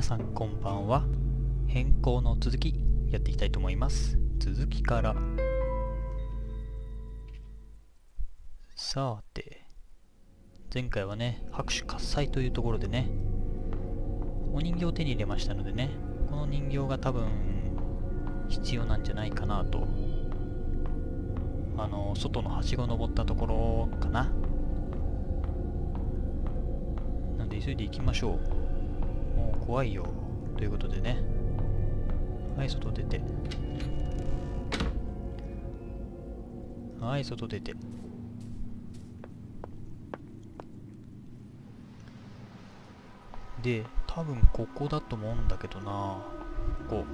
皆さんこんばんは。変更の続きやっていきたいと思います。続きから。さて前回はね拍手喝采というところでねお人形を手に入れましたのでねこの人形が多分必要なんじゃないかなと。あの外のはしご登ったところかな。なんで急いで行きましょう。もう怖いよ。ということでね。はい外出て。はい外出て。で多分ここだと思うんだけどな。ここ。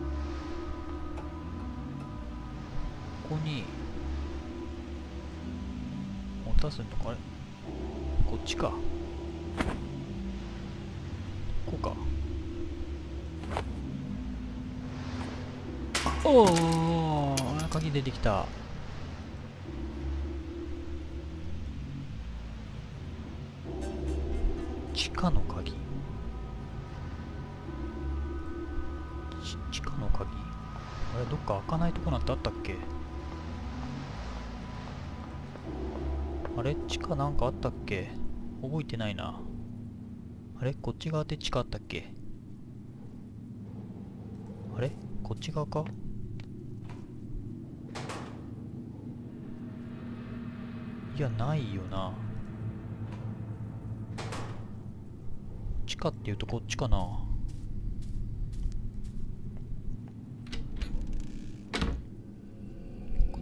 ここに。持たすのかあれ？こっちか。こうか。おお鍵出てきた地下の鍵地下の鍵あれどっか開かないとこなんてあったっけあれ地下なんかあったっけ覚えてないなあれこっち側って地下あったっけあれこっち側かいや、ないよな。地下っていうとこっちかな。こ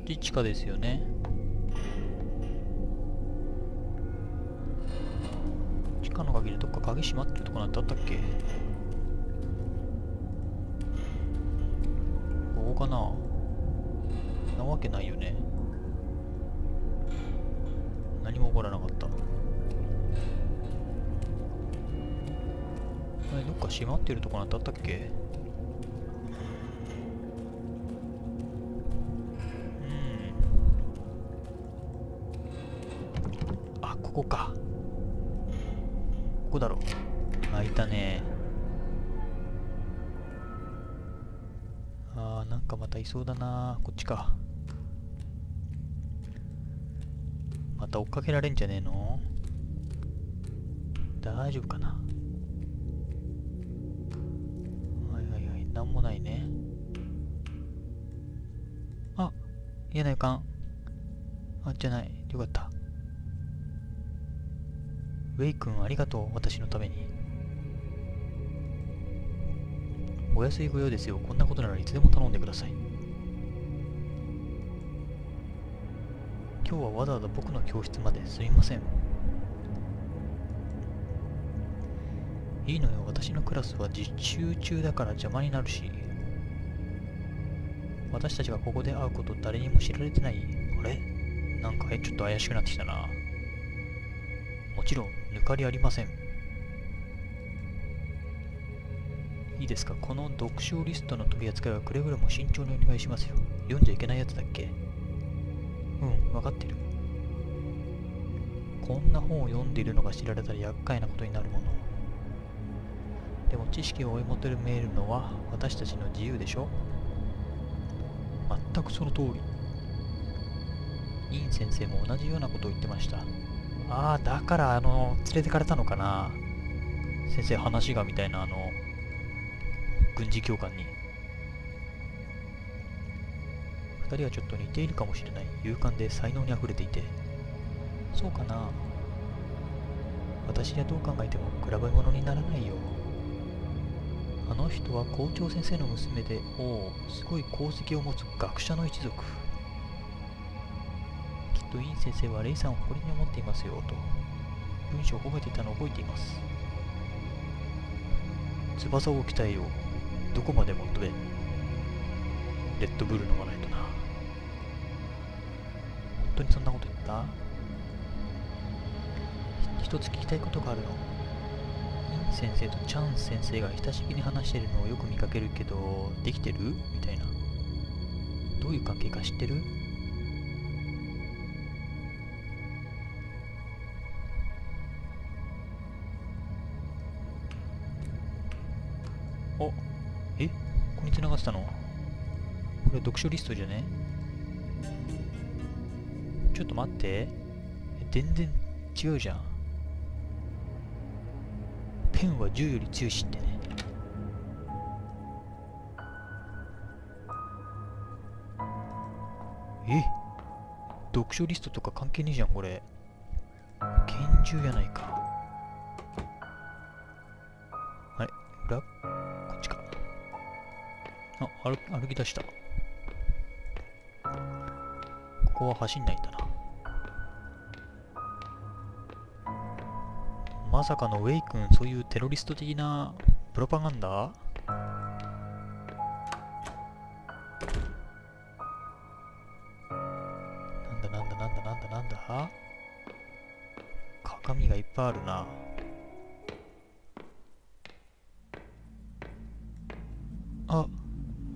っち地下ですよね。地下の鍵でどっか鍵閉まってるとこなんてあったっけ？ここかななわけないよね。何も起こらなかった。あれどっか閉まってるとこなんてあったっけ？うん。あここか。ここだろ。開いたね。あーなんかまたいそうだな。こっちか。また追っかけられんじゃねえの？大丈夫かな？はいはいはい、なんもないね。あ嫌な予感。あ、じゃない。よかった。ウェイ君ありがとう、私のために。お安いご用ですよ。こんなことならいつでも頼んでください。今日はわざわざ僕の教室まですみません。いいのよ。私のクラスは実習中だから邪魔になるし。私たちがここで会うこと誰にも知られてない。あれ？なんかちょっと怪しくなってきたな。もちろん抜かりありません。いいですか？この読書リストの取り扱いはくれぐれも慎重にお願いしますよ。読んじゃいけないやつだっけ？うん。分かってる。こんな本を読んでいるのが知られたら厄介なことになるもの。でも知識を追い求めるのは私たちの自由でしょ。全くその通り。イン先生も同じようなことを言ってました。ああだからあの連れてかれたのかな。先生話がみたいなあの軍事教官に。2人はちょっと似ているかもしれない。勇敢で才能にあふれていて。そうかな。私にはどう考えても比べ物にならないよ。あの人は校長先生の娘でおおすごい功績を持つ学者の一族。きっとイン先生はレイさんを誇りに思っていますよと。文章を褒めていたのを覚えています。翼を鍛えよう。どこまでも飛べ。レッドブル飲まないとな当にそんなこと言った？一つ聞きたいことがあるの。イン先生とチャン先生が親しげに話してるのをよく見かけるけど、できてる？みたいな。どういう関係か知ってる？おえ？ここに繋がってたの？これ読書リストじゃね？ちょっと待って。全然違うじゃん。ペンは銃より強いしってね。え？読書リストとか関係ねえじゃんこれ。拳銃やないか。あれ？裏？こっちか。あ歩歩き出した。ここは走んないんだまさかのウェイ君そういうテロリスト的なプロパガンダ？なんだなんだなんだなんだなんだ？鏡がいっぱいあるな。あ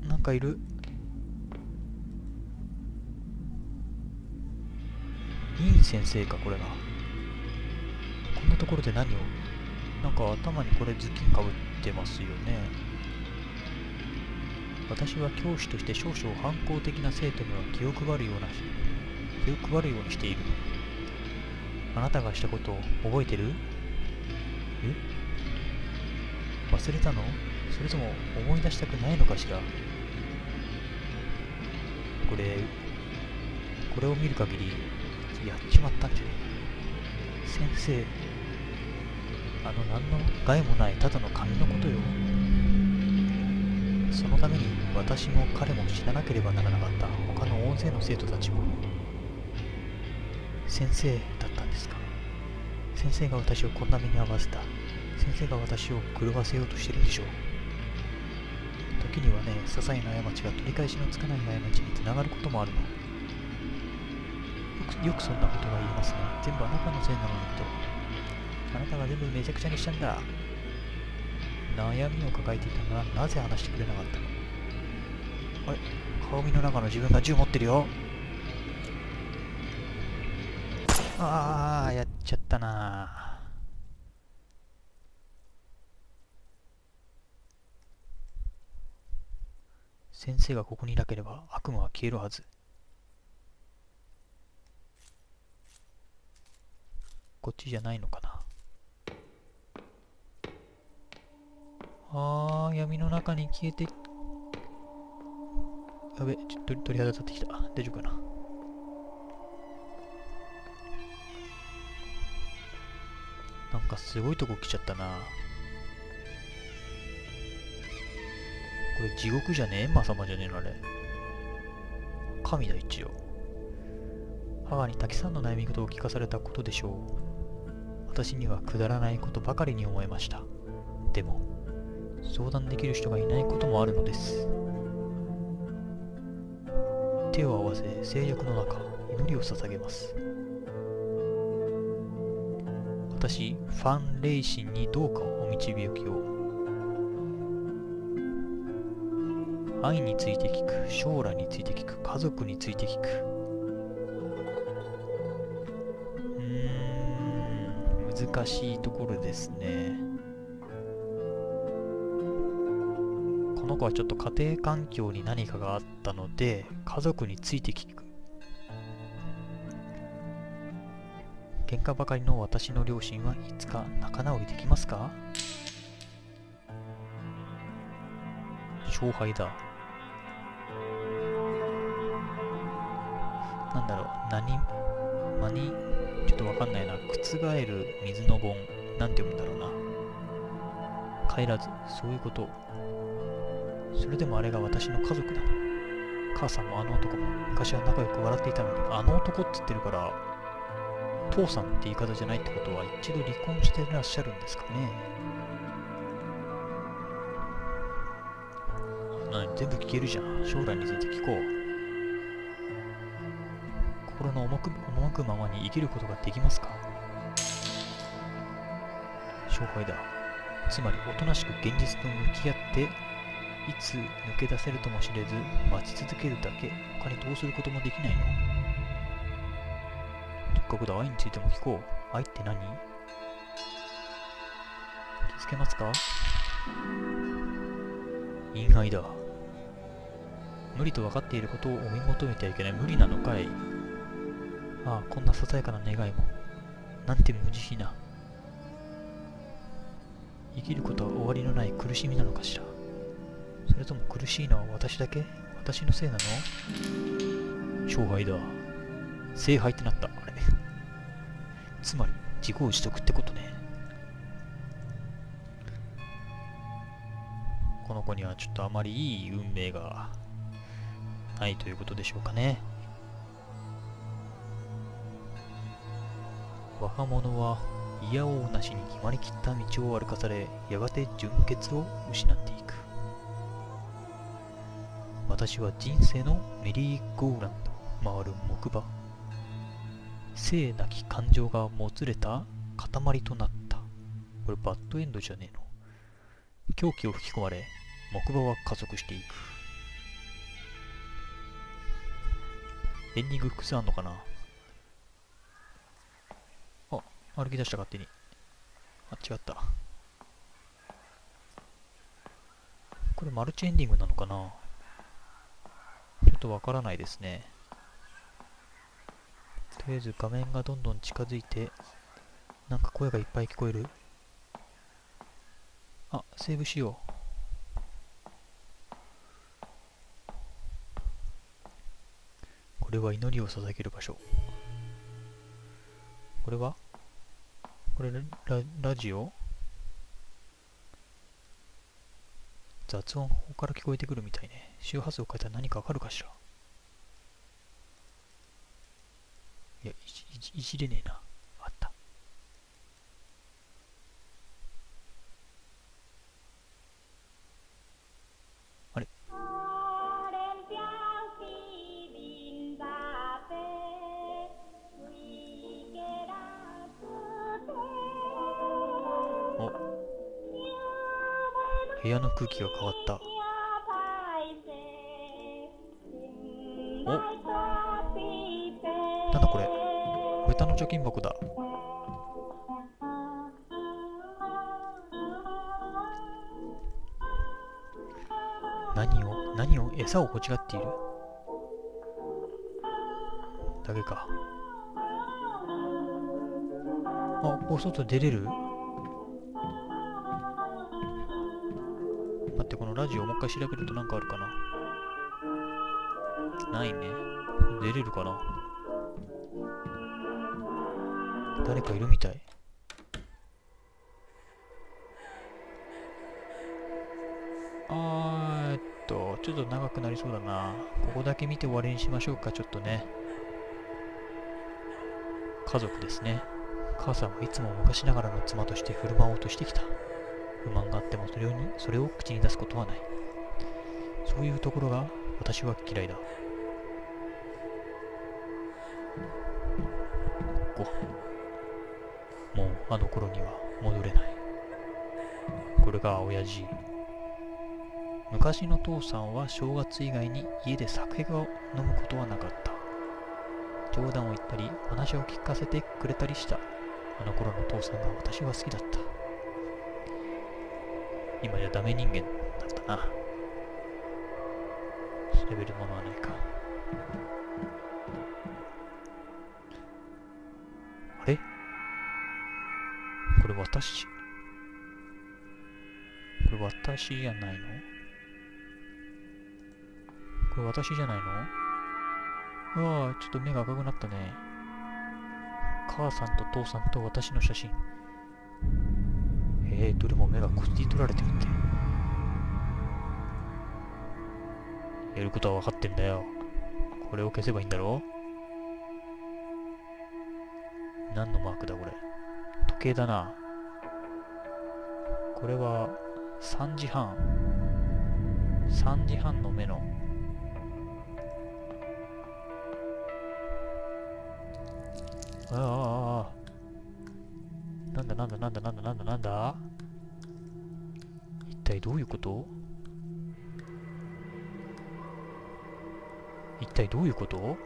なんかいる。いい先生かこれが。ところで何を？なんか頭にこれ頭巾かぶってますよね。私は教師として少々反抗的な生徒には気を配るような気を配るようにしている。あなたがしたことを覚えてる？え？忘れたの？それとも思い出したくないのかしら？これこれを見る限りやっちまったんじゃね先生あの何の害もないただの紙のことよ。そのために私も彼も死ななければならなかった。他の大勢の生徒たちも。先生だったんですか？先生が私をこんな目に遭わせた。先生が私を狂わせようとしてるんでしょう。時にはね些細な過ちが取り返しのつかない過ちにつながることもあるの。よくそんなことが言いますね。全部あなたのせいなのにと。たが全部めちゃくちゃにしたんだ悩みを抱えていたならなぜ話してくれなかったの？あれ鏡の中の自分が銃持ってるよ。ああやっちゃったな。先生がここにいなければ悪夢は消えるはず。こっちじゃないのかな？あー闇の中に消えてやべちょっと鳥肌立ってきた。大丈夫かな？なんかすごいとこ来ちゃったな。これ地獄じゃね？え閻魔様じゃねえのあれ。神だ一応。母にたくさんの悩み事を聞かされたことでしょう。私にはくだらないことばかりに思えました。でも相談できる人がいないこともあるのです。手を合わせ制約の中祈りを捧げます。私ファン・レイシンにどうかお導きを。愛について聞く将来について聞く家族について聞く。うん難しいところですね。この子はちょっと家庭環境に何かがあったので家族について聞く喧嘩ばかりの私の両親はいつか仲直りできますか？勝敗だ。なんだろう、何、何、ちょっとわかんないな。覆る水の盆。なんて読むんだろうな。帰らず、そういうこと。それでもあれが私の家族だ。母さんもあの男も昔は仲良く笑っていたのに、あの男って言ってるから、父さんって言い方じゃないってことは一度離婚してらっしゃるんですかね。何全部聞けるじゃん。将来について聞こう。心の重く赴くままに生きることができますか？勝敗だ。つまりおとなしく現実と向き合っていつ抜け出せるとも知れず待ち続けるだけ他にどうすることもできないの？せっかくだ愛についても聞こう愛って何？気づけますか？陰敗だ。無理と分かっていることを追い求めてはいけない。無理なのかい？ああ、こんなささやかな願いも。なんて無慈悲な。生きることは終わりのない苦しみなのかしら？それとも苦しいのは私だけ？私のせいなの？勝敗だ。聖杯ってなった。あれ。つまり、自業自得ってことね。この子にはちょっとあまりいい運命がないということでしょうかね。若者はいやおうなしに決まりきった道を歩かされ、やがて純潔を失っていく。私は人生のメリーゴーランド回る木馬。聖なき感情がもつれた塊となった。これバッドエンドじゃねえの？狂気を吹き込まれ、木馬は加速していく。エンディング複数あんのかな？あ、歩き出した勝手に。あ、違った。これマルチエンディングなのかな？ちょっとわからないですね。とりあえず画面がどんどん近づいて、なんか声がいっぱい聞こえる。あ、セーブしよう。これは祈りを捧げる場所。これは？これララジオ？雑音ここから聞こえてくるみたいね。周波数を変えたら何かわかるかしらいや、いじいじれねえな。空気が変わった。お。なんだこれ。豚の貯金箱だ。何を何を餌を欲しがっている。だけか。あお外出れる？ってこのラジオもう一回調べると何かあるかな？ないね出れるかな？誰かいるみたい。あーえっと、ちょっと長くなりそうだな。ここだけ見て終わりにしましょうか、ちょっとね。家族ですね。母さんはいつも昔ながらの妻として振る舞おうとしてきた。不満があってもそれをそれを口に出すことはない。そういうところが私は嫌いだ。こう。もうあの頃には戻れない。これが親父。昔の父さんは正月以外に家で酒を飲むことはなかった。冗談を言ったり、話を聞かせてくれたりした。あの頃の父さんが私は好きだった。今じゃダメ人間だったな。調べるものはないか。あれ？これ私？これ私じゃないの？これ私じゃないの？うわぁ、ちょっと目が赤くなったね。母さんと父さんと私の写真。えー、どれも目がこっちに取られてるって。やることは分かってんだよ。これを消せばいいんだろ？何のマークだこれ？時計だな。これは3時半。3時半の目の。ああああ。なんだなんだなんだなんだなんだなんだ？体どういうこと？一体どういうこと？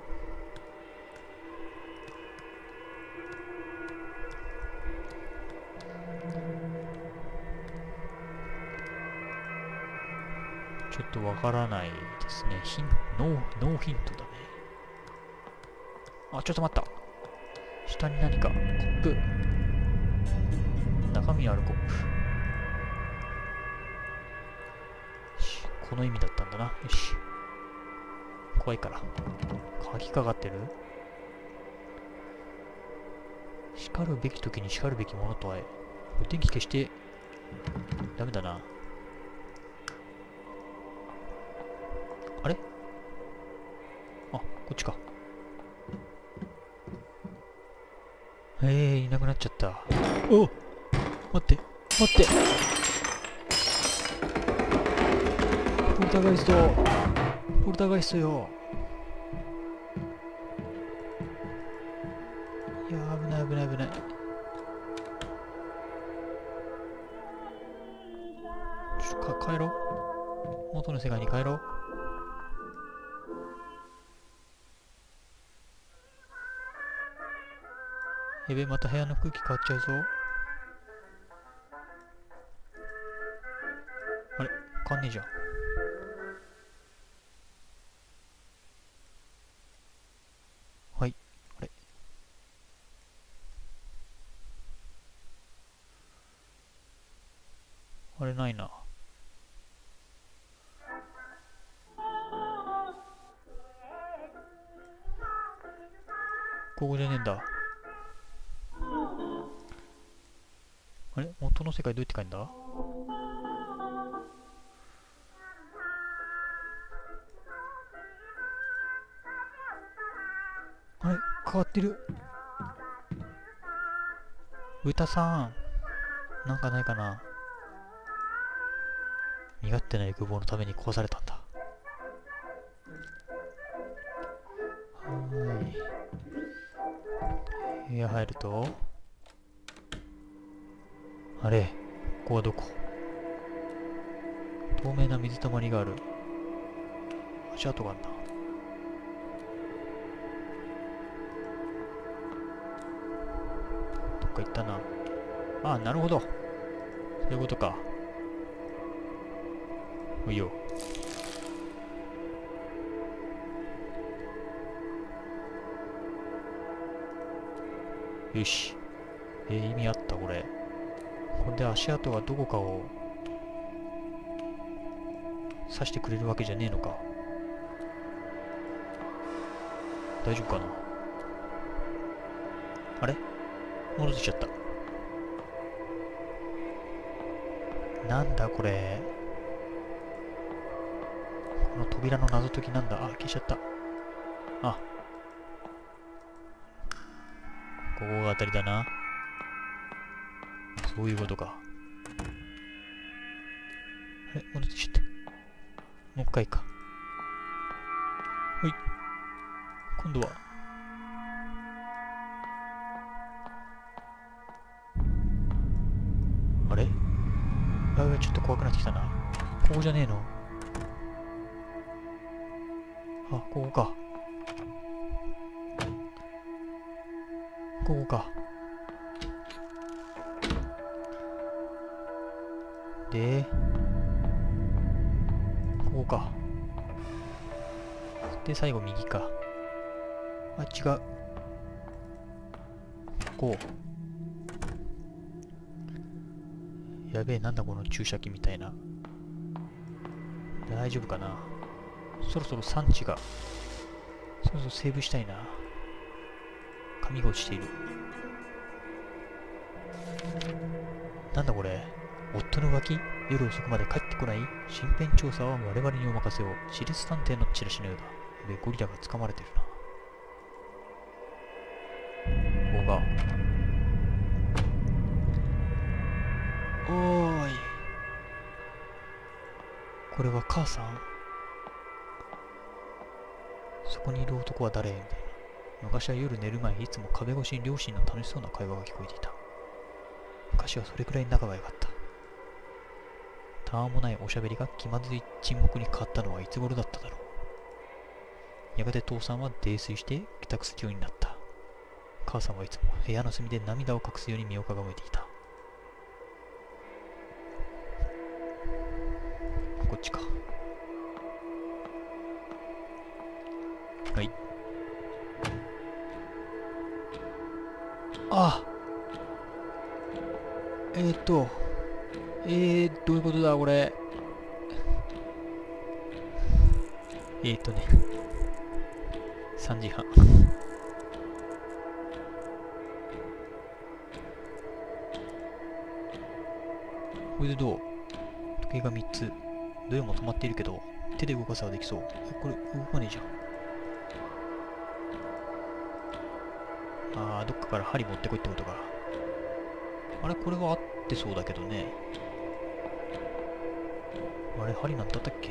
ちょっとわからないですね。ヒンノー、ノーヒントだね。あ、ちょっと待った。下に何か、コップ。中身あるコップ。この意味だったんだな。よし。怖いから。鍵かかってる？叱るべき時に叱るべきものとは、電気消して、ダメだな。あれ？あ、こっちか。えー、いなくなっちゃった。お待って、待ってターガイストポルターガイストよ。いや危ない危ない危ない。ちょっとか帰ろう。元の世界に帰ろう。やべまた部屋の空気変わっちゃうぞ。あれ変わんねえじゃんはいあれあれないな。ここじゃねえんだ。あれ？元の世界どうやって帰るんだ？あれ？変わってる。歌さん。なんかないかな？身勝手な欲望のために壊されたんだ。はい。部屋入ると？あれここはどこ？透明な水たまりがある。足跡があるな。どっか行ったな。ああなるほど。そういうことか。おいよ。よし。えー、意味あったこれ。これで足跡がどこかを刺してくれるわけじゃねえのか。大丈夫かな。あれ？戻ってきちゃった。なんだこれ？扉の謎解きなんだあ消しちゃったあここが当たりだなそういうことか。あれ？戻ってきちゃった。もう一回か。はい。今度は。あれ？あちょっと怖くなってきたな。ここじゃねえの？あ、ここか。ここか。で、ここか。で、最後右か。あ、違う。こう。やべえ、なんだこの注射器みたいな。大丈夫かな？そろそろ産地が、そろそろセーブしたいな。紙が落ちている。なんだこれ夫の浮気？夜遅くまで帰ってこない？身辺調査は我々にお任せを。私立探偵のチラシのようだ。で、ゴリラが掴まれてるな。ここが。おーい。これは母さん？そこにいる男は誰？みたいな。昔は夜寝る前いつも壁越しに両親の楽しそうな会話が聞こえていた。昔はそれくらい仲が良かった。たわもないおしゃべりが気まずい沈黙に変わったのはいつ頃だっただろう。やがて父さんは泥酔して帰宅するようになった。母さんはいつも部屋の隅で涙を隠すように身をかがめていた。あえー、っとえー、どういうことだこれ。えー、っとね3時半。これでどう？時計が3つ。どれも止まっているけど手で動かすはできそう。これ動かねえじゃん。ああどっかから針持ってこいってことかあれこれは合ってそうだけどねあれ針なんだったっけ？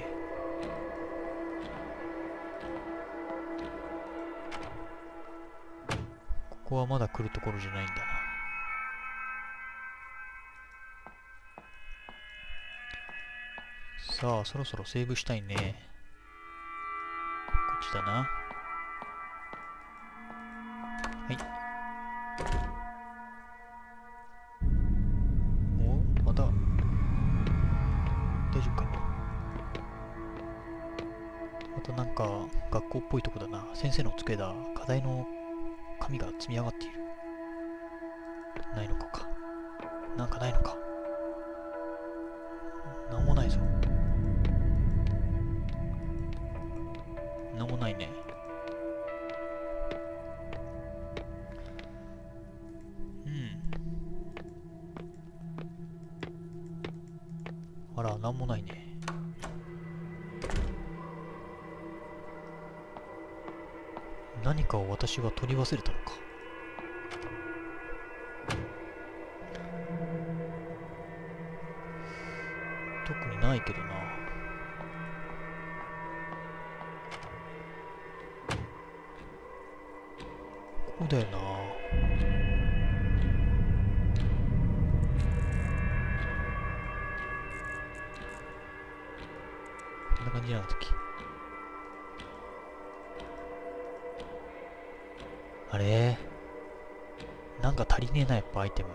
ここはまだ来るところじゃないんだなさあ、そろそろセーブしたいね。こっちだな。はい。おまた、大丈夫かな？またなんか、学校っぽいとこだな。先生の机だ。課題の紙が積み上がっている。ないのかか。なんかないのか。私は取り忘れたのか。特にないけどな。ここだよな。こんな感じじゃなかったっけ？りねえな、やっぱアイテム。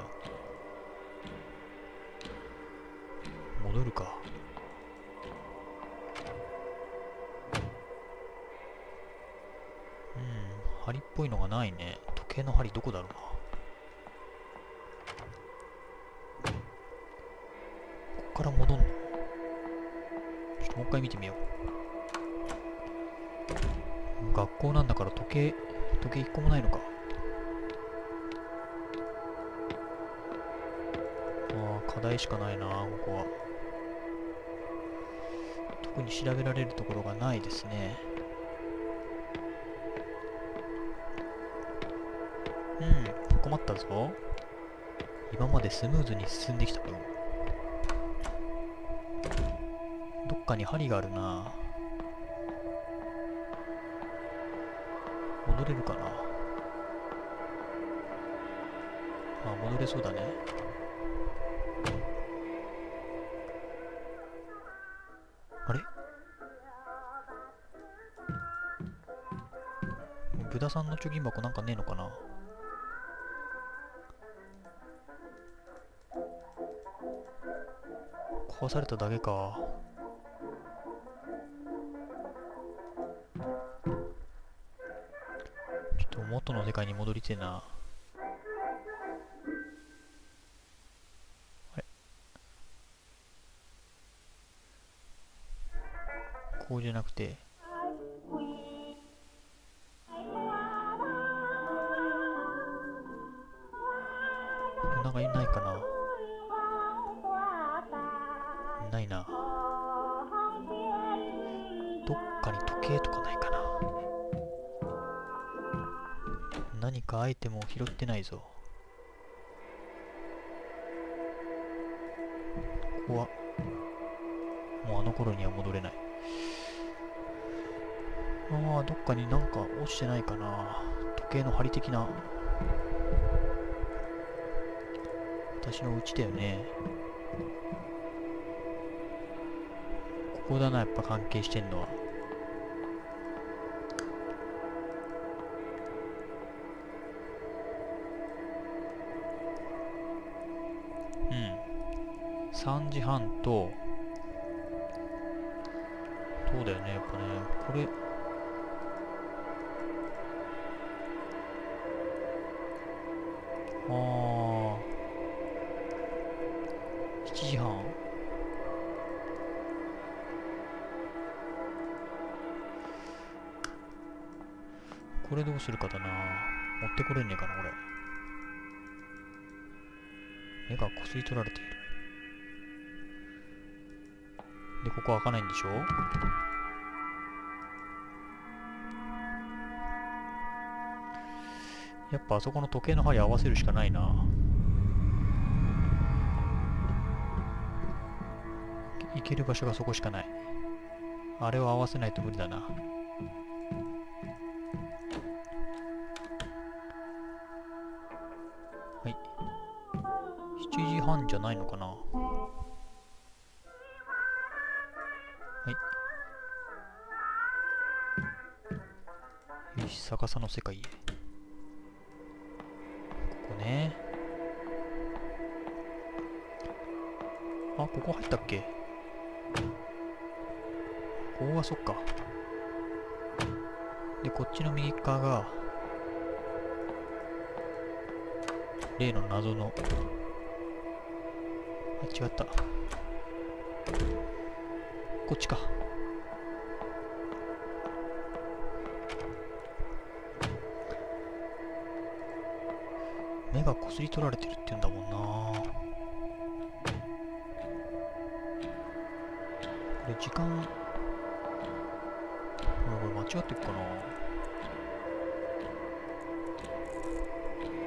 戻るか。うん、針っぽいのがないね。時計の針どこだろうな。ここから戻んの？ちょっともう一回見てみよう。学校なんだから時計、時計一個もないのか。ああ、課題しかないな、ここは。特に調べられるところがないですね。うん、困ったぞ。今までスムーズに進んできた分。どっかに針があるな。戻れるかなあ、戻れそうだね。ブダさんの貯金箱なんかねえのかな？壊されただけか。ちょっと元の世界に戻りてえな。あれ？こうじゃなくて。イテムを拾ってないぞ。ここは、もうあの頃には戻れない。ああ、どっかになんか落ちてないかな。時計の針的な。私の家だよね。ここだな、やっぱ関係してんのは。3時半とそうだよねやっぱねこれああ7時半。これどうするかだな。持ってこれんねえかなこれ。目がこすり取られている。ここ開かないんでしょ？やっぱあそこの時計の針合わせるしかないな。いける場所がそこしかない。あれを合わせないと無理だな。はい。7時半じゃないのかな？逆さの世界。へここね。あここ入ったっけ？ここはそっか。でこっちの右側が例の謎の。あ違った。こっちか。がこすり取られてるって言うんだもんな。これ時間。これ間違ってるかな。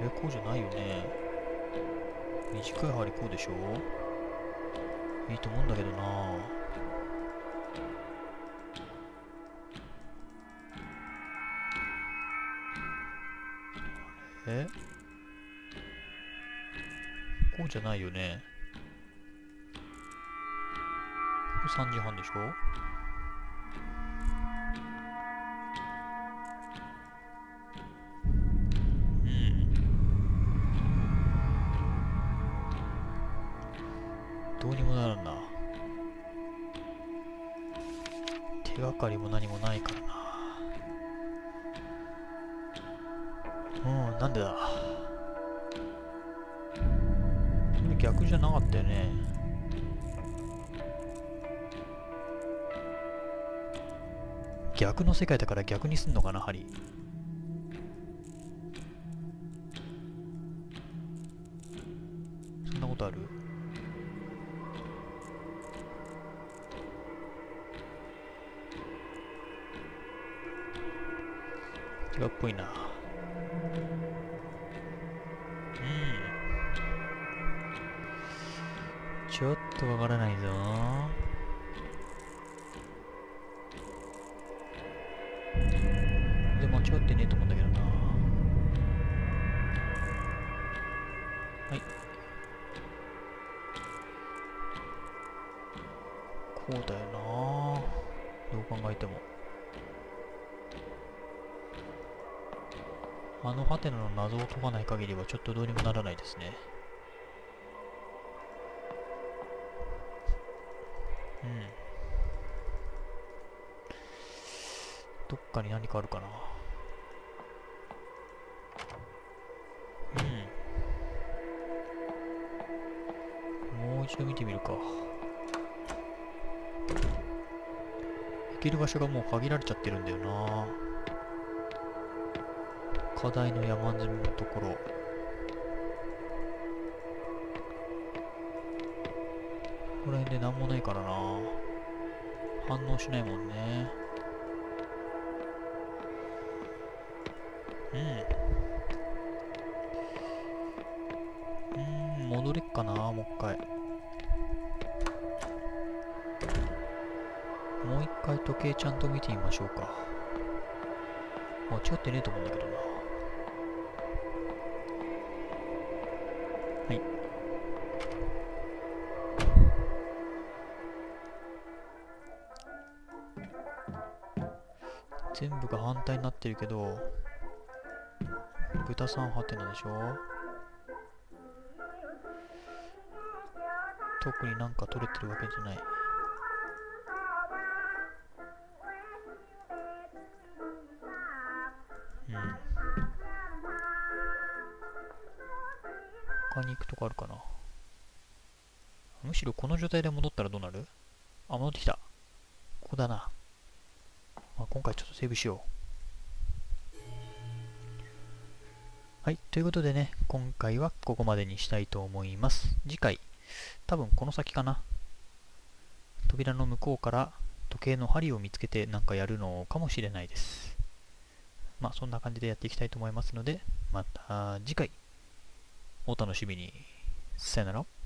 えこうじゃないよね。短い針こうでしょ。いいと思うんだけどな。え？じゃないよね。3時半でしょ？世界だから逆にすんのかな針。そんなことある？違うっぽいな。うん。ちょっとわからないぞ。解かない限りはちょっとどうにもならないですね。うん。どっかに何かあるかな。うん。もう一度見てみるか。行ける場所がもう限られちゃってるんだよな。課題の山積みのところ。この辺で何もないからな。反応しないもんね。うん。うん戻れっかなもう一回。もう一回時計ちゃんと見てみましょうか。間違ってねえと思うんだけどな。全部が反対になってるけど豚さんハテナでしょ？特になんか取れてるわけじゃない。うん。他に行くとこあるかな？むしろこの状態で戻ったらどうなる？あ、戻ってきた。ここだな。まあ、今回ちょっとセーブしよう。はい、ということでね、今回はここまでにしたいと思います。次回、多分この先かな。扉の向こうから時計の針を見つけてなんかやるのかもしれないです。まあそんな感じでやっていきたいと思いますので、また次回お楽しみに。さよなら。